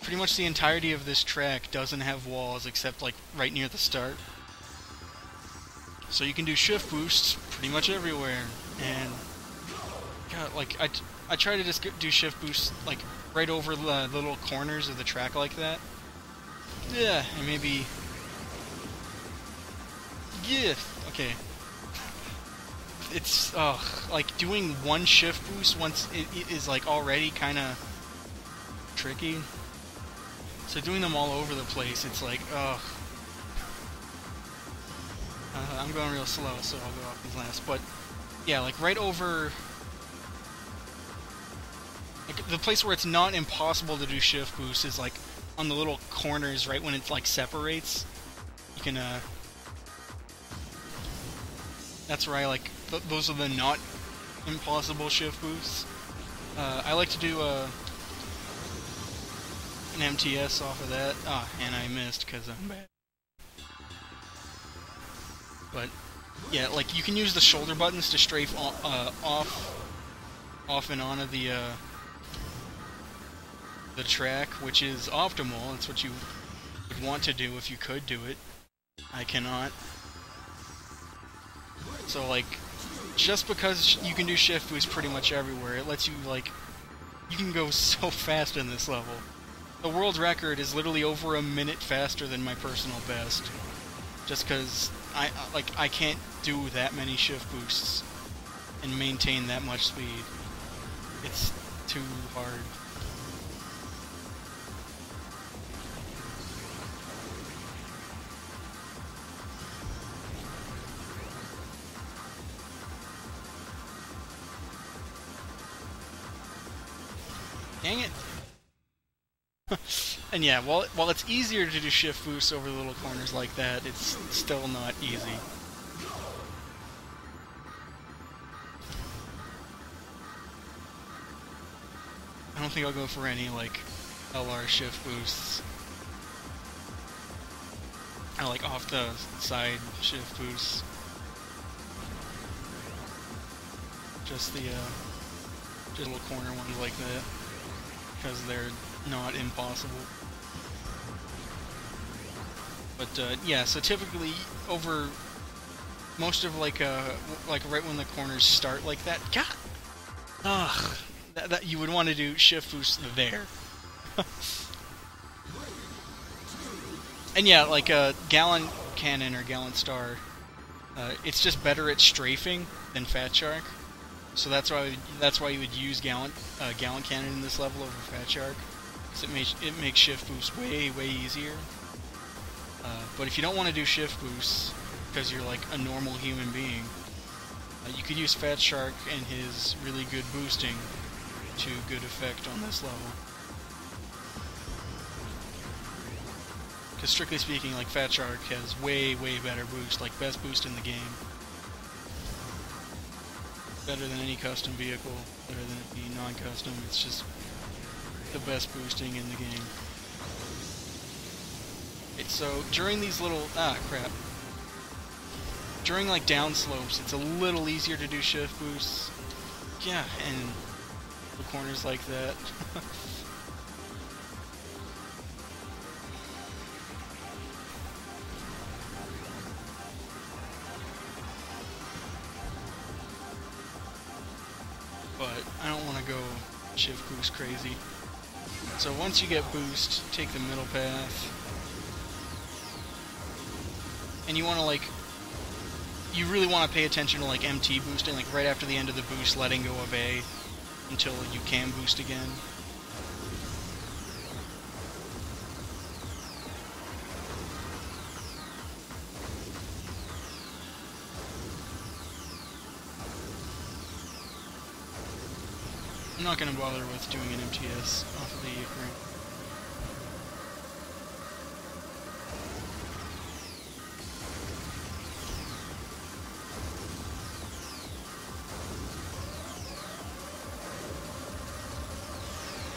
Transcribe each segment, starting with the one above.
pretty much the entirety of this track doesn't have walls except like right near the start. So you can do shift boosts pretty much everywhere, and God, like I, I try to just do shift boosts like right over the little corners of the track like that. Yeah, and maybe. Yeah, okay. It's ugh, like doing one shift boost once it, it is like already kind of tricky. So doing them all over the place, it's like ugh. Uh, I'm going real slow, so I'll go off these last. But yeah, like right over like the place where it's not impossible to do shift boost is like on the little corners right when it like separates. You can uh that's where I like th those are the not impossible shift boosts. Uh, I like to do uh, an MTS off of that. Ah, and I missed because I'm bad. But yeah, like you can use the shoulder buttons to strafe uh, off, off and on of the uh, the track, which is optimal. That's what you would want to do if you could do it. I cannot. So like, just because you can do shift boost pretty much everywhere, it lets you like, you can go so fast in this level. The world record is literally over a minute faster than my personal best. Just because I like I can't do that many shift boosts and maintain that much speed. It's too hard. Dang it. and yeah, while, while it's easier to do shift boosts over little corners like that, it's still not easy. I don't think I'll go for any, like, LR shift boosts. I like off the side shift boosts. Just the, uh, just little corner ones like that because they're not impossible. But uh, yeah, so typically over most of like uh like right when the corners start like that, God, ugh, that, that you would want to do shift boost there. and yeah, like a uh, Gallant Cannon or Gallant Star, uh, it's just better at strafing than Fat Shark. So that's why that's why you would use Gallant uh, Gallant Cannon in this level over Fat Shark, because it makes it makes shift boost way way easier. Uh, but if you don't want to do shift boosts because you're like a normal human being, uh, you could use Fat Shark and his really good boosting to good effect on this level. Because strictly speaking, like Fat Shark has way way better boost, like best boost in the game better than any custom vehicle, better than be non-custom. It's just the best boosting in the game. It's so during these little ah crap. During like down slopes, it's a little easier to do shift boosts. Yeah, and the corners like that. But I don't want to go shift boost crazy. So once you get boost, take the middle path. And you want to like, you really want to pay attention to like MT boosting, like right after the end of the boost, letting go of A until you can boost again. Not going to bother with doing an MTS off of the ramp.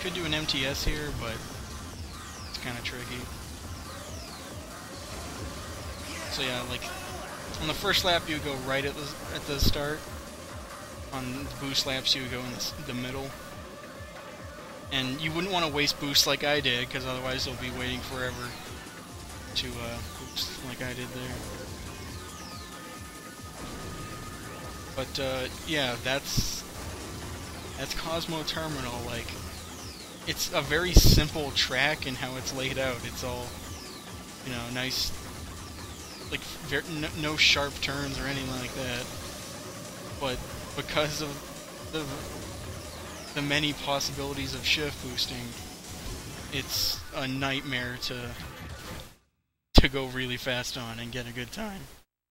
Could do an MTS here, but it's kind of tricky. So yeah, like on the first lap you go right at the at the start, on boost laps, you would go in the, middle. And you wouldn't want to waste boost like I did, because otherwise they'll be waiting forever to uh, like I did there. But uh, yeah, that's that's Cosmo Terminal. Like, it's a very simple track in how it's laid out. It's all, you know, nice, like no, no sharp turns or anything like that. But because of the the many possibilities of shift boosting, it's a nightmare to to go really fast on and get a good time.